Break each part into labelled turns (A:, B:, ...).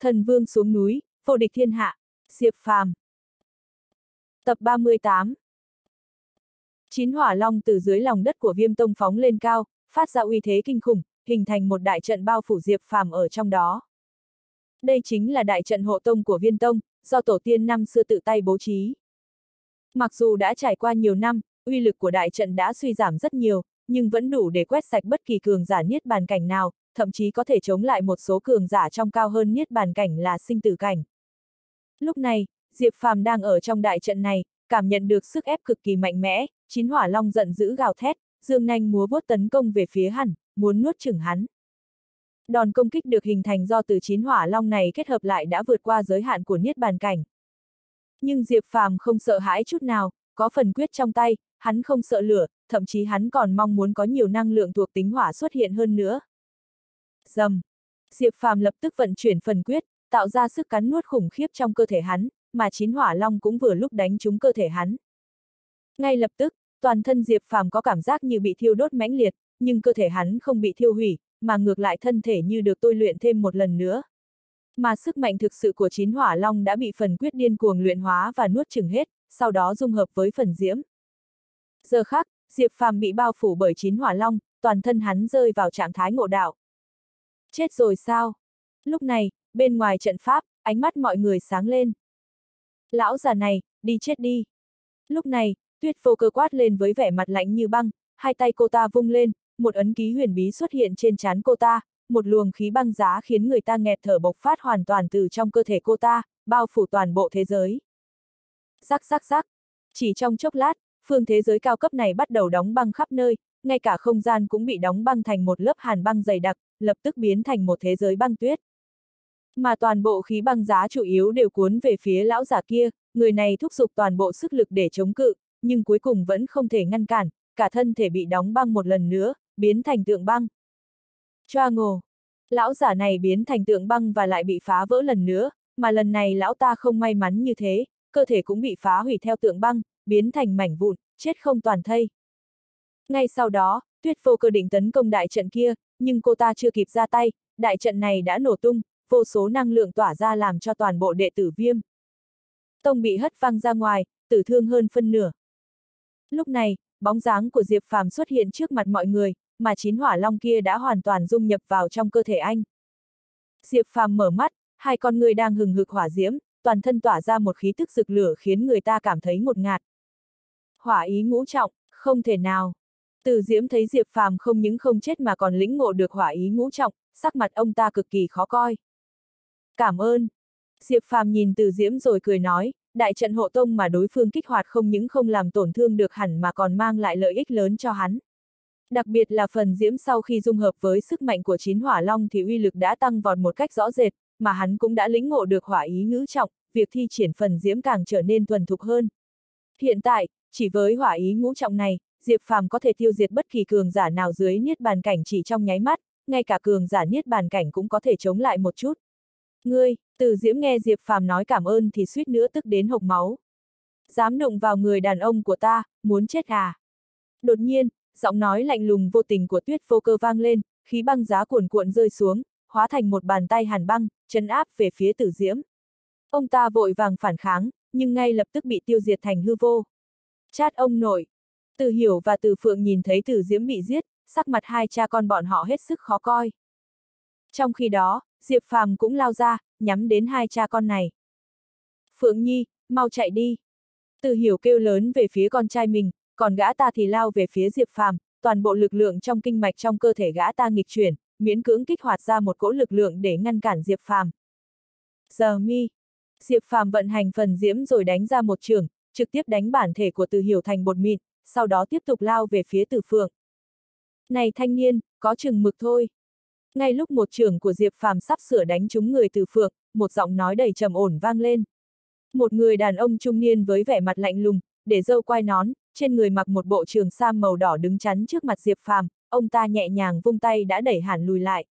A: Thần vương xuống núi, vô địch thiên hạ, Diệp Phàm. Tập 38 Chín hỏa long từ dưới lòng đất của viêm tông phóng lên cao, phát ra uy thế kinh khủng, hình thành một đại trận bao phủ Diệp Phàm ở trong đó. Đây chính là đại trận hộ tông của viên tông, do tổ tiên năm xưa tự tay bố trí. Mặc dù đã trải qua nhiều năm, uy lực của đại trận đã suy giảm rất nhiều, nhưng vẫn đủ để quét sạch bất kỳ cường giả niết bàn cảnh nào, thậm chí có thể chống lại một số cường giả trong cao hơn niết bàn cảnh là sinh tử cảnh. Lúc này, Diệp Phàm đang ở trong đại trận này, cảm nhận được sức ép cực kỳ mạnh mẽ, chín hỏa long giận dữ gào thét, dương nanh múa vuốt tấn công về phía hắn, muốn nuốt chửng hắn. Đòn công kích được hình thành do từ chín hỏa long này kết hợp lại đã vượt qua giới hạn của niết bàn cảnh. Nhưng Diệp Phàm không sợ hãi chút nào, có phần quyết trong tay, hắn không sợ lửa, thậm chí hắn còn mong muốn có nhiều năng lượng thuộc tính hỏa xuất hiện hơn nữa. Dầm. Diệp Phàm lập tức vận chuyển phần quyết, tạo ra sức cắn nuốt khủng khiếp trong cơ thể hắn, mà chín hỏa long cũng vừa lúc đánh trúng cơ thể hắn. Ngay lập tức, toàn thân Diệp Phàm có cảm giác như bị thiêu đốt mãnh liệt, nhưng cơ thể hắn không bị thiêu hủy, mà ngược lại thân thể như được tôi luyện thêm một lần nữa. Mà sức mạnh thực sự của chín hỏa long đã bị phần quyết điên cuồng luyện hóa và nuốt chừng hết, sau đó dung hợp với phần diễm. Giờ khác, Diệp Phàm bị bao phủ bởi chín hỏa long, toàn thân hắn rơi vào trạng thái ngộ đạo. Chết rồi sao? Lúc này, bên ngoài trận pháp, ánh mắt mọi người sáng lên. Lão già này, đi chết đi. Lúc này, tuyết vô cơ quát lên với vẻ mặt lạnh như băng, hai tay cô ta vung lên, một ấn ký huyền bí xuất hiện trên trán cô ta, một luồng khí băng giá khiến người ta nghẹt thở bộc phát hoàn toàn từ trong cơ thể cô ta, bao phủ toàn bộ thế giới. Rắc rắc rắc. Chỉ trong chốc lát, phương thế giới cao cấp này bắt đầu đóng băng khắp nơi, ngay cả không gian cũng bị đóng băng thành một lớp hàn băng dày đặc, lập tức biến thành một thế giới băng tuyết. Mà toàn bộ khí băng giá chủ yếu đều cuốn về phía lão giả kia, người này thúc giục toàn bộ sức lực để chống cự, nhưng cuối cùng vẫn không thể ngăn cản, cả thân thể bị đóng băng một lần nữa, biến thành tượng băng. Choa ngồ! Lão giả này biến thành tượng băng và lại bị phá vỡ lần nữa, mà lần này lão ta không may mắn như thế, cơ thể cũng bị phá hủy theo tượng băng, biến thành mảnh vụn, chết không toàn thây. Ngay sau đó, tuyết vô cơ định tấn công đại trận kia, nhưng cô ta chưa kịp ra tay, đại trận này đã nổ tung, vô số năng lượng tỏa ra làm cho toàn bộ đệ tử viêm. Tông bị hất văng ra ngoài, tử thương hơn phân nửa. Lúc này, bóng dáng của Diệp Phàm xuất hiện trước mặt mọi người, mà chín hỏa long kia đã hoàn toàn dung nhập vào trong cơ thể anh. Diệp Phàm mở mắt, hai con người đang hừng hực hỏa diễm, toàn thân tỏa ra một khí tức rực lửa khiến người ta cảm thấy ngột ngạt. Hỏa ý ngũ trọng, không thể nào. Từ Diễm thấy Diệp Phàm không những không chết mà còn lĩnh ngộ được hỏa ý ngũ trọng, sắc mặt ông ta cực kỳ khó coi. Cảm ơn. Diệp Phàm nhìn Từ Diễm rồi cười nói, đại trận hộ tông mà đối phương kích hoạt không những không làm tổn thương được hẳn mà còn mang lại lợi ích lớn cho hắn. Đặc biệt là phần diễm sau khi dung hợp với sức mạnh của chín hỏa long thì uy lực đã tăng vọt một cách rõ rệt, mà hắn cũng đã lĩnh ngộ được hỏa ý ngữ trọng, việc thi triển phần diễm càng trở nên thuần thục hơn. Hiện tại, chỉ với hỏa ý ngũ trọng này, Diệp Phàm có thể tiêu diệt bất kỳ cường giả nào dưới niết bàn cảnh chỉ trong nháy mắt, ngay cả cường giả niết bàn cảnh cũng có thể chống lại một chút. Ngươi, từ diễm nghe Diệp Phàm nói cảm ơn thì suýt nữa tức đến hộc máu. Dám đụng vào người đàn ông của ta, muốn chết à? Đột nhiên, giọng nói lạnh lùng vô tình của tuyết vô cơ vang lên, khí băng giá cuồn cuộn rơi xuống, hóa thành một bàn tay hàn băng, chấn áp về phía tử diễm. Ông ta vội vàng phản kháng, nhưng ngay lập tức bị tiêu diệt thành hư vô. Chát ông nội. Từ hiểu và từ phượng nhìn thấy Từ diễm bị giết, sắc mặt hai cha con bọn họ hết sức khó coi. Trong khi đó, Diệp Phàm cũng lao ra, nhắm đến hai cha con này. Phượng Nhi, mau chạy đi. Từ hiểu kêu lớn về phía con trai mình, còn gã ta thì lao về phía Diệp Phàm, toàn bộ lực lượng trong kinh mạch trong cơ thể gã ta nghịch chuyển, miễn cưỡng kích hoạt ra một cỗ lực lượng để ngăn cản Diệp Phàm. Giờ mi. Diệp Phàm vận hành phần diễm rồi đánh ra một trường, trực tiếp đánh bản thể của Từ Hiểu thành bột mịn, sau đó tiếp tục lao về phía tử Phượng. Này thanh niên, có chừng mực thôi. Ngay lúc một trưởng của Diệp Phàm sắp sửa đánh trúng người tử Phượng, một giọng nói đầy trầm ổn vang lên. Một người đàn ông trung niên với vẻ mặt lạnh lùng, để dâu quai nón, trên người mặc một bộ trường sam màu đỏ đứng chắn trước mặt Diệp Phàm, ông ta nhẹ nhàng vung tay đã đẩy hẳn lùi lại.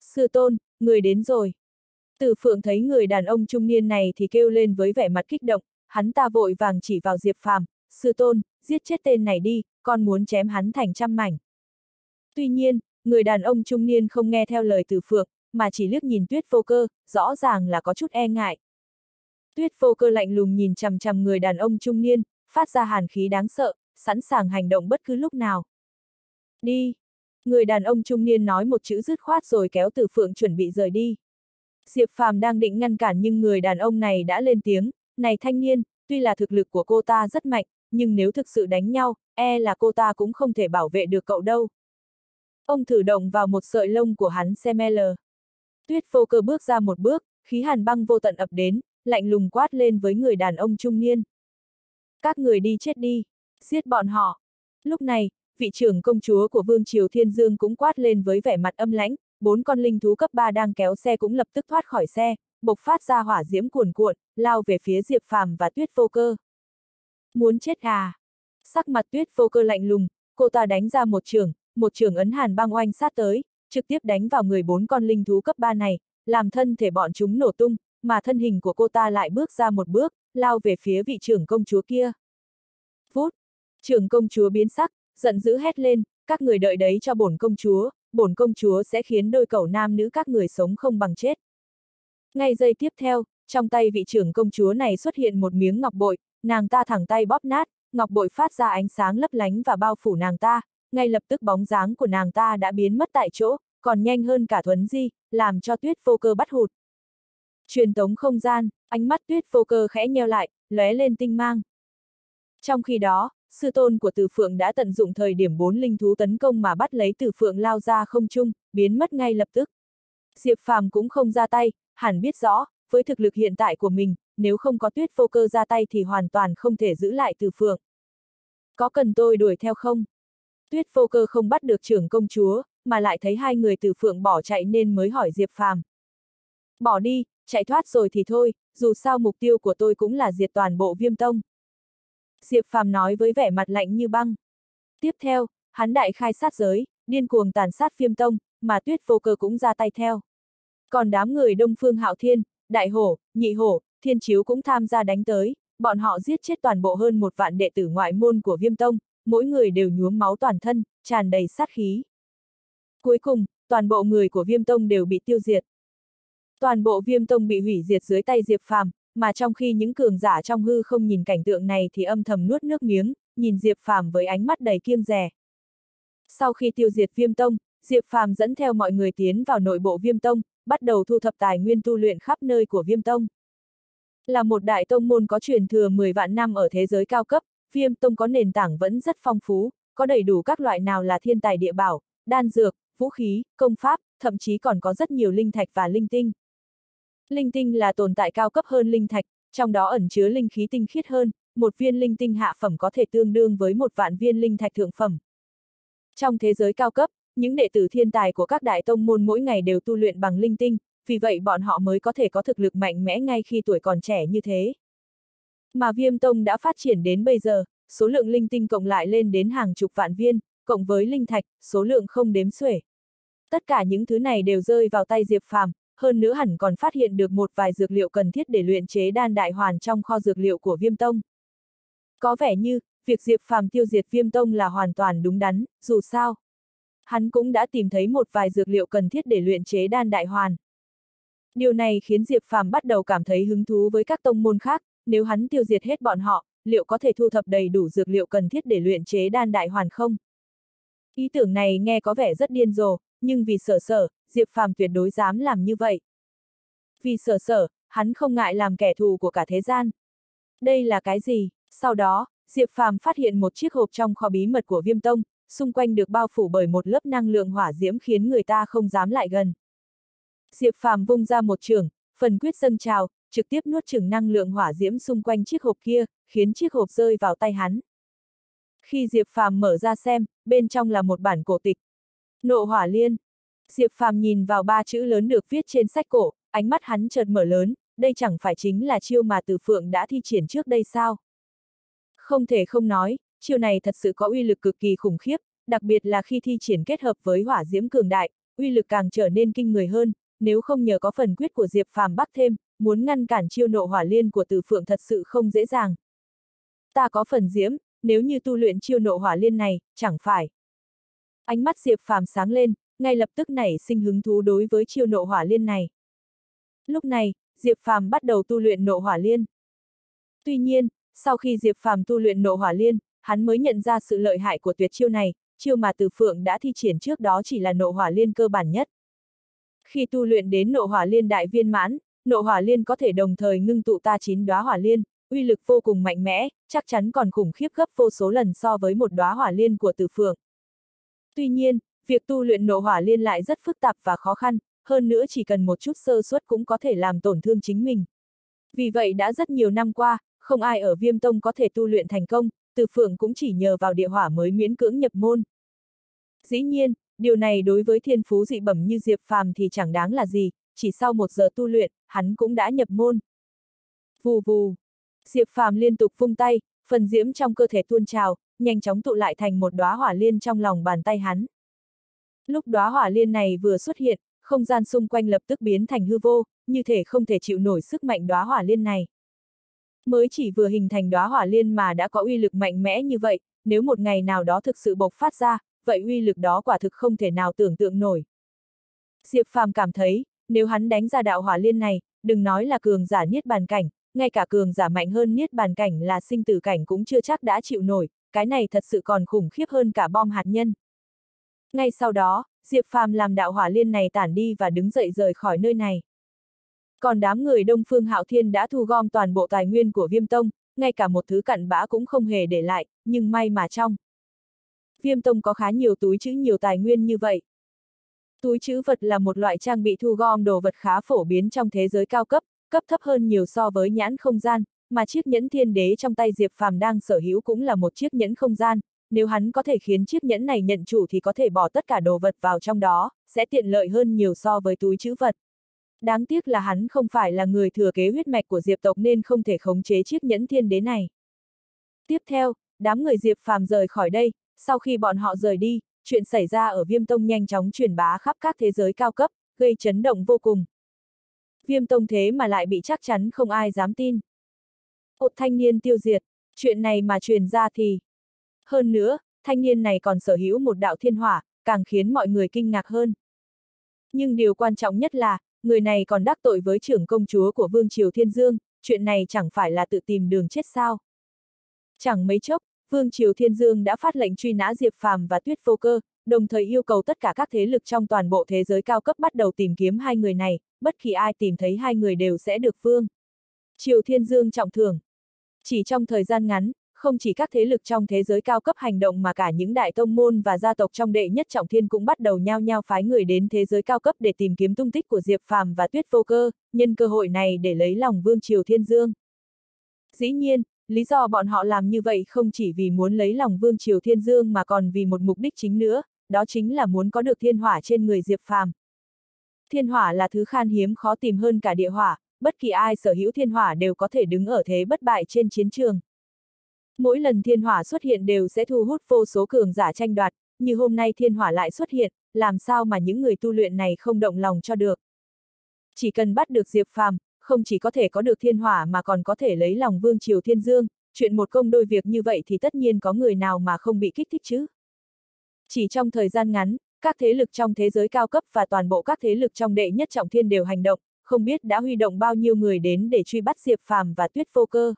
A: Sư tôn, người đến rồi. Từ phượng thấy người đàn ông trung niên này thì kêu lên với vẻ mặt kích động, hắn ta vội vàng chỉ vào Diệp Phàm, sư tôn, giết chết tên này đi, con muốn chém hắn thành trăm mảnh. Tuy nhiên, người đàn ông trung niên không nghe theo lời từ phượng, mà chỉ liếc nhìn tuyết vô cơ, rõ ràng là có chút e ngại. Tuyết vô cơ lạnh lùng nhìn chằm chằm người đàn ông trung niên, phát ra hàn khí đáng sợ, sẵn sàng hành động bất cứ lúc nào. Đi! Người đàn ông trung niên nói một chữ dứt khoát rồi kéo Từ Phượng chuẩn bị rời đi. Diệp Phàm đang định ngăn cản nhưng người đàn ông này đã lên tiếng, này thanh niên, tuy là thực lực của cô ta rất mạnh, nhưng nếu thực sự đánh nhau, e là cô ta cũng không thể bảo vệ được cậu đâu. Ông thử động vào một sợi lông của hắn xem L. Tuyết vô cơ bước ra một bước, khí hàn băng vô tận ập đến, lạnh lùng quát lên với người đàn ông trung niên. Các người đi chết đi, giết bọn họ. Lúc này, vị trưởng công chúa của Vương Triều Thiên Dương cũng quát lên với vẻ mặt âm lãnh, bốn con linh thú cấp 3 đang kéo xe cũng lập tức thoát khỏi xe, bộc phát ra hỏa diễm cuồn cuộn, lao về phía Diệp Phàm và Tuyết Vô Cơ. Muốn chết à? Sắc mặt Tuyết Vô Cơ lạnh lùng, cô ta đánh ra một trường, một trường ấn hàn băng oanh sát tới, trực tiếp đánh vào người bốn con linh thú cấp 3 này, làm thân thể bọn chúng nổ tung, mà thân hình của cô ta lại bước ra một bước, lao về phía vị trưởng công chúa kia. Phút! Trưởng công chúa biến sắc, giận dữ hét lên, các người đợi đấy cho bổn công chúa, bổn công chúa sẽ khiến đôi cậu nam nữ các người sống không bằng chết. Ngay giây tiếp theo, trong tay vị trưởng công chúa này xuất hiện một miếng ngọc bội, nàng ta thẳng tay bóp nát, ngọc bội phát ra ánh sáng lấp lánh và bao phủ nàng ta, ngay lập tức bóng dáng của nàng ta đã biến mất tại chỗ, còn nhanh hơn cả thuấn di, làm cho tuyết vô cơ bắt hụt. Truyền tống không gian, ánh mắt tuyết vô cơ khẽ nheo lại, lóe lên tinh mang. Trong khi đó, sư tôn của Từ Phượng đã tận dụng thời điểm bốn linh thú tấn công mà bắt lấy Từ Phượng lao ra không trung, biến mất ngay lập tức. Diệp Phàm cũng không ra tay, hẳn biết rõ, với thực lực hiện tại của mình, nếu không có tuyết vô cơ ra tay thì hoàn toàn không thể giữ lại Từ Phượng. Có cần tôi đuổi theo không? Tuyết vô cơ không bắt được trưởng công chúa, mà lại thấy hai người Từ Phượng bỏ chạy nên mới hỏi Diệp Phàm. Bỏ đi, chạy thoát rồi thì thôi, dù sao mục tiêu của tôi cũng là diệt toàn bộ viêm tông. Diệp Phàm nói với vẻ mặt lạnh như băng. Tiếp theo, hắn đại khai sát giới, điên cuồng tàn sát viêm tông, mà tuyết vô cơ cũng ra tay theo. Còn đám người Đông Phương Hạo Thiên, Đại Hổ, Nhị Hổ, Thiên Chiếu cũng tham gia đánh tới, bọn họ giết chết toàn bộ hơn một vạn đệ tử ngoại môn của viêm tông, mỗi người đều nhuốm máu toàn thân, tràn đầy sát khí. Cuối cùng, toàn bộ người của viêm tông đều bị tiêu diệt. Toàn bộ viêm tông bị hủy diệt dưới tay Diệp Phàm, mà trong khi những cường giả trong hư không nhìn cảnh tượng này thì âm thầm nuốt nước miếng, nhìn Diệp Phàm với ánh mắt đầy kiêng rẻ. Sau khi tiêu diệt viêm tông, Diệp Phàm dẫn theo mọi người tiến vào nội bộ viêm tông, bắt đầu thu thập tài nguyên tu luyện khắp nơi của viêm tông. Là một đại tông môn có truyền thừa 10 vạn năm ở thế giới cao cấp, viêm tông có nền tảng vẫn rất phong phú, có đầy đủ các loại nào là thiên tài địa bảo, đan dược, vũ khí, công pháp, thậm chí còn có rất nhiều linh thạch và linh tinh. Linh tinh là tồn tại cao cấp hơn linh thạch, trong đó ẩn chứa linh khí tinh khiết hơn, một viên linh tinh hạ phẩm có thể tương đương với một vạn viên linh thạch thượng phẩm. Trong thế giới cao cấp, những đệ tử thiên tài của các đại tông môn mỗi ngày đều tu luyện bằng linh tinh, vì vậy bọn họ mới có thể có thực lực mạnh mẽ ngay khi tuổi còn trẻ như thế. Mà viêm tông đã phát triển đến bây giờ, số lượng linh tinh cộng lại lên đến hàng chục vạn viên, cộng với linh thạch, số lượng không đếm xuể. Tất cả những thứ này đều rơi vào tay Diệp Phàm, hơn nữa hẳn còn phát hiện được một vài dược liệu cần thiết để luyện chế đan đại hoàn trong kho dược liệu của Viêm Tông. Có vẻ như, việc Diệp Phàm tiêu diệt Viêm Tông là hoàn toàn đúng đắn, dù sao. Hắn cũng đã tìm thấy một vài dược liệu cần thiết để luyện chế đan đại hoàn. Điều này khiến Diệp Phàm bắt đầu cảm thấy hứng thú với các tông môn khác, nếu hắn tiêu diệt hết bọn họ, liệu có thể thu thập đầy đủ dược liệu cần thiết để luyện chế đan đại hoàn không? Ý tưởng này nghe có vẻ rất điên rồ, nhưng vì sở sở, Diệp Phàm tuyệt đối dám làm như vậy. Vì sở sở, hắn không ngại làm kẻ thù của cả thế gian. Đây là cái gì? Sau đó, Diệp Phàm phát hiện một chiếc hộp trong kho bí mật của Viêm Tông, xung quanh được bao phủ bởi một lớp năng lượng hỏa diễm khiến người ta không dám lại gần. Diệp Phàm vung ra một trường, phần quyết dâng trào, trực tiếp nuốt chửng năng lượng hỏa diễm xung quanh chiếc hộp kia, khiến chiếc hộp rơi vào tay hắn. Khi Diệp Phàm mở ra xem, bên trong là một bản cổ tịch. Nộ hỏa liên. Diệp Phàm nhìn vào ba chữ lớn được viết trên sách cổ, ánh mắt hắn chợt mở lớn, đây chẳng phải chính là chiêu mà Từ Phượng đã thi triển trước đây sao? Không thể không nói, chiêu này thật sự có uy lực cực kỳ khủng khiếp, đặc biệt là khi thi triển kết hợp với hỏa diễm cường đại, uy lực càng trở nên kinh người hơn, nếu không nhờ có phần quyết của Diệp Phàm bắt thêm, muốn ngăn cản chiêu nộ hỏa liên của Từ Phượng thật sự không dễ dàng. Ta có phần diễm, nếu như tu luyện chiêu nộ hỏa liên này, chẳng phải. Ánh mắt Diệp Phàm sáng lên, ngay lập tức nảy sinh hứng thú đối với chiêu nộ hỏa liên này. Lúc này, Diệp Phàm bắt đầu tu luyện nộ hỏa liên. Tuy nhiên, sau khi Diệp Phàm tu luyện nộ hỏa liên, hắn mới nhận ra sự lợi hại của tuyệt chiêu này, chiêu mà Từ Phượng đã thi triển trước đó chỉ là nộ hỏa liên cơ bản nhất. Khi tu luyện đến nộ hỏa liên đại viên mãn, nộ hỏa liên có thể đồng thời ngưng tụ ta chín đóa hỏa liên, uy lực vô cùng mạnh mẽ, chắc chắn còn khủng khiếp gấp vô số lần so với một đóa hỏa liên của Từ Phượng. Tuy nhiên, việc tu luyện nộ hỏa liên lại rất phức tạp và khó khăn, hơn nữa chỉ cần một chút sơ suất cũng có thể làm tổn thương chính mình. Vì vậy đã rất nhiều năm qua, không ai ở Viêm Tông có thể tu luyện thành công, Từ Phượng cũng chỉ nhờ vào địa hỏa mới miễn cưỡng nhập môn. Dĩ nhiên, điều này đối với thiên phú dị bẩm như Diệp Phàm thì chẳng đáng là gì, chỉ sau một giờ tu luyện, hắn cũng đã nhập môn. Vù vù. Diệp Phàm liên tục vung tay, phần diễm trong cơ thể tuôn trào, nhanh chóng tụ lại thành một đóa hỏa liên trong lòng bàn tay hắn. Lúc đóa hỏa liên này vừa xuất hiện, không gian xung quanh lập tức biến thành hư vô, như thể không thể chịu nổi sức mạnh đóa hỏa liên này. Mới chỉ vừa hình thành đóa hỏa liên mà đã có uy lực mạnh mẽ như vậy, nếu một ngày nào đó thực sự bộc phát ra, vậy uy lực đó quả thực không thể nào tưởng tượng nổi. Diệp Phàm cảm thấy, nếu hắn đánh ra đạo hỏa liên này, đừng nói là cường giả niết bàn cảnh, ngay cả cường giả mạnh hơn niết bàn cảnh là sinh tử cảnh cũng chưa chắc đã chịu nổi, cái này thật sự còn khủng khiếp hơn cả bom hạt nhân. Ngay sau đó, Diệp Phàm làm đạo hỏa liên này tản đi và đứng dậy rời khỏi nơi này. Còn đám người Đông Phương Hạo Thiên đã thu gom toàn bộ tài nguyên của Viêm Tông, ngay cả một thứ cặn bã cũng không hề để lại, nhưng may mà trong. Viêm Tông có khá nhiều túi chữ nhiều tài nguyên như vậy. Túi chữ vật là một loại trang bị thu gom đồ vật khá phổ biến trong thế giới cao cấp, cấp thấp hơn nhiều so với nhãn không gian, mà chiếc nhẫn thiên đế trong tay Diệp Phàm đang sở hữu cũng là một chiếc nhẫn không gian, nếu hắn có thể khiến chiếc nhẫn này nhận chủ thì có thể bỏ tất cả đồ vật vào trong đó, sẽ tiện lợi hơn nhiều so với túi chữ vật. Đáng tiếc là hắn không phải là người thừa kế huyết mạch của Diệp tộc nên không thể khống chế chiếc nhẫn thiên đế này. Tiếp theo, đám người Diệp Phàm rời khỏi đây, sau khi bọn họ rời đi, chuyện xảy ra ở Viêm Tông nhanh chóng truyền bá khắp các thế giới cao cấp, gây chấn động vô cùng. Viêm Tông thế mà lại bị chắc chắn không ai dám tin. Một thanh niên tiêu diệt, chuyện này mà truyền ra thì... Hơn nữa, thanh niên này còn sở hữu một đạo thiên hỏa, càng khiến mọi người kinh ngạc hơn. Nhưng điều quan trọng nhất là, người này còn đắc tội với trưởng công chúa của Vương Triều Thiên Dương, chuyện này chẳng phải là tự tìm đường chết sao. Chẳng mấy chốc, Vương Triều Thiên Dương đã phát lệnh truy nã Diệp Phàm và Tuyết Vô Cơ, đồng thời yêu cầu tất cả các thế lực trong toàn bộ thế giới cao cấp bắt đầu tìm kiếm hai người này, bất kỳ ai tìm thấy hai người đều sẽ được vương. Triều Thiên Dương trọng thưởng. Chỉ trong thời gian ngắn, không chỉ các thế lực trong thế giới cao cấp hành động mà cả những đại tông môn và gia tộc trong đệ nhất trọng thiên cũng bắt đầu nhao nhao phái người đến thế giới cao cấp để tìm kiếm tung tích của Diệp Phàm và Tuyết Vô Cơ, nhân cơ hội này để lấy lòng Vương Triều Thiên Dương. Dĩ nhiên, lý do bọn họ làm như vậy không chỉ vì muốn lấy lòng Vương Triều Thiên Dương mà còn vì một mục đích chính nữa, đó chính là muốn có được thiên hỏa trên người Diệp Phàm. Thiên hỏa là thứ khan hiếm khó tìm hơn cả địa hỏa, bất kỳ ai sở hữu thiên hỏa đều có thể đứng ở thế bất bại trên chiến trường. Mỗi lần thiên hỏa xuất hiện đều sẽ thu hút vô số cường giả tranh đoạt, như hôm nay thiên hỏa lại xuất hiện, làm sao mà những người tu luyện này không động lòng cho được. Chỉ cần bắt được Diệp Phàm, không chỉ có thể có được thiên hỏa mà còn có thể lấy lòng Vương Triều Thiên Dương, chuyện một công đôi việc như vậy thì tất nhiên có người nào mà không bị kích thích chứ. Chỉ trong thời gian ngắn, các thế lực trong thế giới cao cấp và toàn bộ các thế lực trong đệ nhất trọng thiên đều hành động, không biết đã huy động bao nhiêu người đến để truy bắt Diệp Phàm và Tuyết Vô Cơ.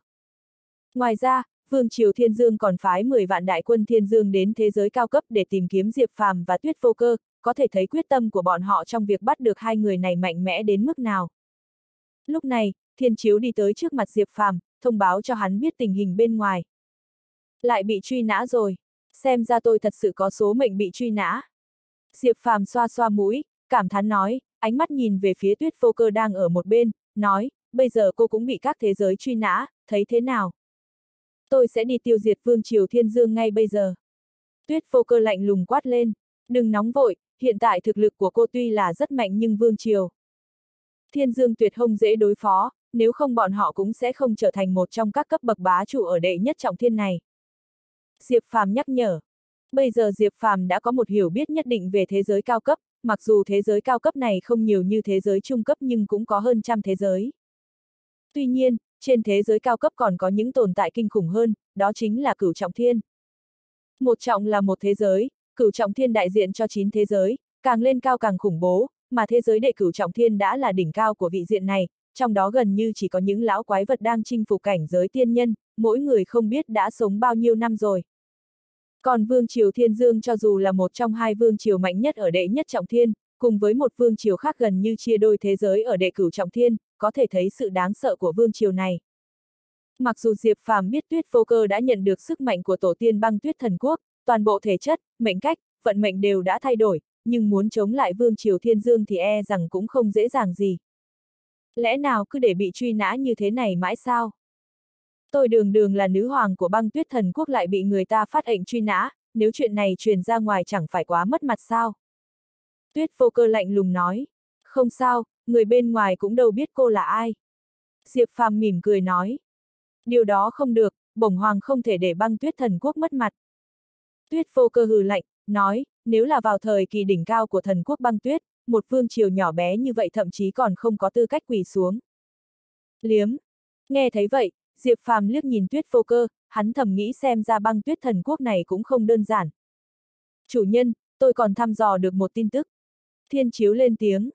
A: Ngoài ra, Vương Triều Thiên Dương còn phái 10 vạn đại quân Thiên Dương đến thế giới cao cấp để tìm kiếm Diệp Phàm và Tuyết Vô Cơ, có thể thấy quyết tâm của bọn họ trong việc bắt được hai người này mạnh mẽ đến mức nào. Lúc này, Thiên Chiếu đi tới trước mặt Diệp Phàm, thông báo cho hắn biết tình hình bên ngoài. Lại bị truy nã rồi, xem ra tôi thật sự có số mệnh bị truy nã. Diệp Phàm xoa xoa mũi, cảm thán nói, ánh mắt nhìn về phía Tuyết Vô Cơ đang ở một bên, nói, bây giờ cô cũng bị các thế giới truy nã, thấy thế nào? Tôi sẽ đi tiêu diệt Vương Triều Thiên Dương ngay bây giờ. Tuyết Vô Cơ lạnh lùng quát lên, đừng nóng vội, hiện tại thực lực của cô tuy là rất mạnh nhưng Vương Triều. Thiên Dương tuyệt không dễ đối phó, nếu không bọn họ cũng sẽ không trở thành một trong các cấp bậc bá chủ ở đệ nhất trọng thiên này. Diệp Phàm nhắc nhở. Bây giờ Diệp Phàm đã có một hiểu biết nhất định về thế giới cao cấp, mặc dù thế giới cao cấp này không nhiều như thế giới trung cấp nhưng cũng có hơn trăm thế giới. Tuy nhiên, trên thế giới cao cấp còn có những tồn tại kinh khủng hơn, đó chính là cửu trọng thiên. Một trọng là một thế giới, cửu trọng thiên đại diện cho chín thế giới, càng lên cao càng khủng bố, mà thế giới đệ cửu trọng thiên đã là đỉnh cao của vị diện này, trong đó gần như chỉ có những lão quái vật đang chinh phục cảnh giới tiên nhân, mỗi người không biết đã sống bao nhiêu năm rồi. Còn Vương Triều Thiên Dương cho dù là một trong hai Vương Triều mạnh nhất ở đệ nhất trọng thiên, cùng với một Vương Triều khác gần như chia đôi thế giới ở đệ cửu trọng thiên, có thể thấy sự đáng sợ của Vương Triều này. Mặc dù Diệp Phàm biết tuyết vô cơ đã nhận được sức mạnh của tổ tiên băng tuyết thần quốc, toàn bộ thể chất, mệnh cách, vận mệnh đều đã thay đổi, nhưng muốn chống lại Vương Triều Thiên Dương thì e rằng cũng không dễ dàng gì. Lẽ nào cứ để bị truy nã như thế này mãi sao? Tôi đường đường là nữ hoàng của băng tuyết thần quốc lại bị người ta phát lệnh truy nã, nếu chuyện này truyền ra ngoài chẳng phải quá mất mặt sao? Tuyết vô cơ lạnh lùng nói. Không sao, người bên ngoài cũng đâu biết cô là ai. Diệp Phàm mỉm cười nói. Điều đó không được, bổng hoàng không thể để băng tuyết thần quốc mất mặt. Tuyết vô cơ hừ lạnh, nói, nếu là vào thời kỳ đỉnh cao của thần quốc băng tuyết, một vương triều nhỏ bé như vậy thậm chí còn không có tư cách quỳ xuống. Liếm. Nghe thấy vậy, Diệp Phàm liếc nhìn tuyết vô cơ, hắn thầm nghĩ xem ra băng tuyết thần quốc này cũng không đơn giản. Chủ nhân, tôi còn thăm dò được một tin tức. Thiên chiếu lên tiếng.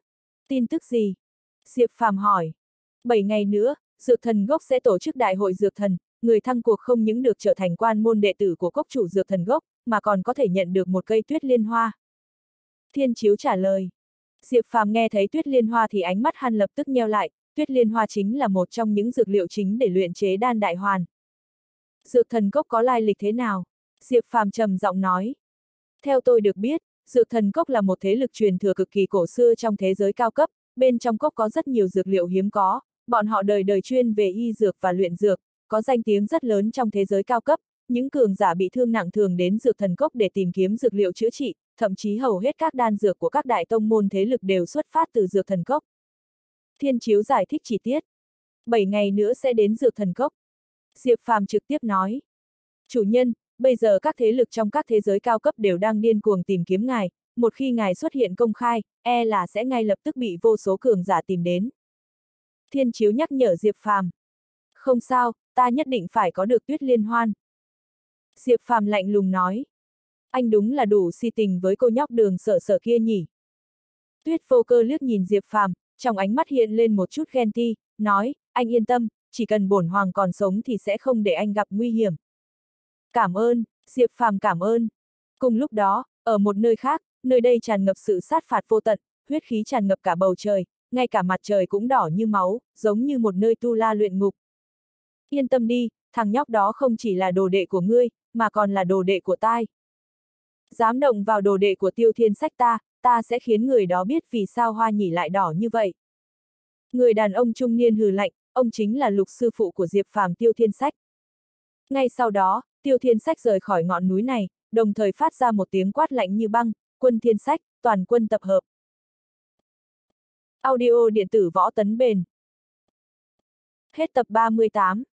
A: Tin tức gì? Diệp Phàm hỏi. Bảy ngày nữa, Dược Thần Gốc sẽ tổ chức đại hội Dược Thần, người thăng cuộc không những được trở thành quan môn đệ tử của cốc chủ Dược Thần Gốc, mà còn có thể nhận được một cây tuyết liên hoa. Thiên Chiếu trả lời. Diệp Phàm nghe thấy tuyết liên hoa thì ánh mắt hắn lập tức nheo lại, tuyết liên hoa chính là một trong những dược liệu chính để luyện chế đan đại hoàn. Dược thần cốc có lai lịch thế nào? Diệp Phàm trầm giọng nói. Theo tôi được biết, dược thần cốc là một thế lực truyền thừa cực kỳ cổ xưa trong thế giới cao cấp, bên trong cốc có rất nhiều dược liệu hiếm có, bọn họ đời đời chuyên về y dược và luyện dược, có danh tiếng rất lớn trong thế giới cao cấp, những cường giả bị thương nặng thường đến dược thần cốc để tìm kiếm dược liệu chữa trị, thậm chí hầu hết các đan dược của các đại tông môn thế lực đều xuất phát từ dược thần cốc. Thiên Chiếu giải thích chi tiết. Bảy ngày nữa sẽ đến dược thần cốc. Diệp Phàm trực tiếp nói. Chủ nhân, bây giờ các thế lực trong các thế giới cao cấp đều đang điên cuồng tìm kiếm ngài, một khi ngài xuất hiện công khai, e là sẽ ngay lập tức bị vô số cường giả tìm đến. Thiên Chiếu nhắc nhở Diệp Phàm. Không sao, ta nhất định phải có được tuyết liên hoan. Diệp Phàm lạnh lùng nói. Anh đúng là đủ si tình với cô nhóc đường sợ sợ kia nhỉ. Tuyết vô cơ liếc nhìn Diệp Phàm, trong ánh mắt hiện lên một chút ghen ti, nói, anh yên tâm, chỉ cần bổn hoàng còn sống thì sẽ không để anh gặp nguy hiểm. Cảm ơn, Diệp Phàm cảm ơn. Cùng lúc đó, ở một nơi khác, nơi đây tràn ngập sự sát phạt vô tận, huyết khí tràn ngập cả bầu trời, ngay cả mặt trời cũng đỏ như máu, giống như một nơi tu la luyện ngục. Yên tâm đi, thằng nhóc đó không chỉ là đồ đệ của ngươi, mà còn là đồ đệ của tai. Dám động vào đồ đệ của tiêu thiên sách ta, ta sẽ khiến người đó biết vì sao hoa nhỉ lại đỏ như vậy. Người đàn ông trung niên hừ lạnh, ông chính là lục sư phụ của Diệp Phàm Tiêu Thiên Sách. Ngay sau đó, Tiêu Thiên Sách rời khỏi ngọn núi này, đồng thời phát ra một tiếng quát lạnh như băng, quân Thiên Sách, toàn quân tập hợp. Audio điện tử võ tấn bền. Hết tập 38